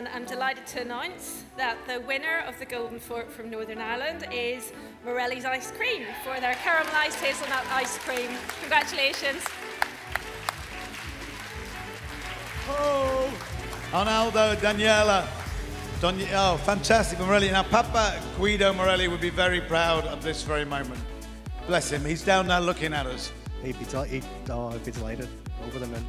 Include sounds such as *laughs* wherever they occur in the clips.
and I'm delighted to announce that the winner of the Golden Fork from Northern Ireland is Morelli's Ice Cream for their caramelised hazelnut ice cream. Congratulations. Oh, Arnaldo, Daniela. Don oh, fantastic, Morelli. Now, Papa Guido Morelli would be very proud of this very moment. Bless him. He's down there looking at us. He'd be, he'd, oh, I'd be delighted. Over the moon.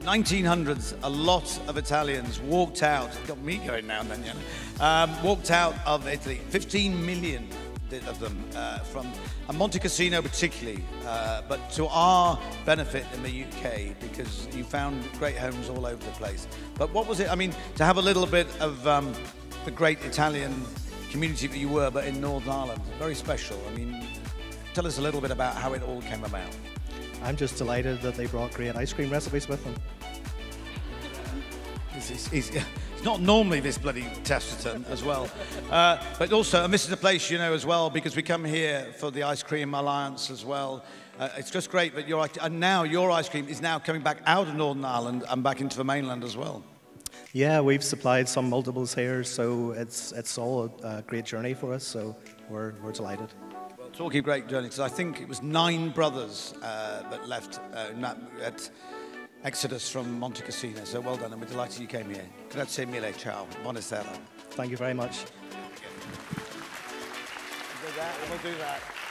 1900s, a lot of Italians walked out, got me going now, Daniela, um, walked out of Italy. 15 million of them uh, from Monte Cassino particularly, uh, but to our benefit in the UK because you found great homes all over the place. But what was it? I mean, to have a little bit of um, the great Italian community that you were, but in Northern Ireland, very special. I mean, tell us a little bit about how it all came about. I'm just delighted that they brought great ice cream recipes with them. He's, he's, *laughs* he's not normally this bloody taciturn as well. Uh, but also, and this is a place, you know, as well, because we come here for the Ice Cream Alliance as well. Uh, it's just great that your, and now your ice cream is now coming back out of Northern Ireland and back into the mainland as well. Yeah, we've supplied some multiples here, so it's, it's all a, great journey for us, so we're, we're delighted. Talking great journey, because I think it was nine brothers uh, that left uh, at Exodus from Monte Cassino. So well done, and we're delighted you came here. Grazie mille, ciao, buonasera. Thank you very much. We'll do that, we'll do that.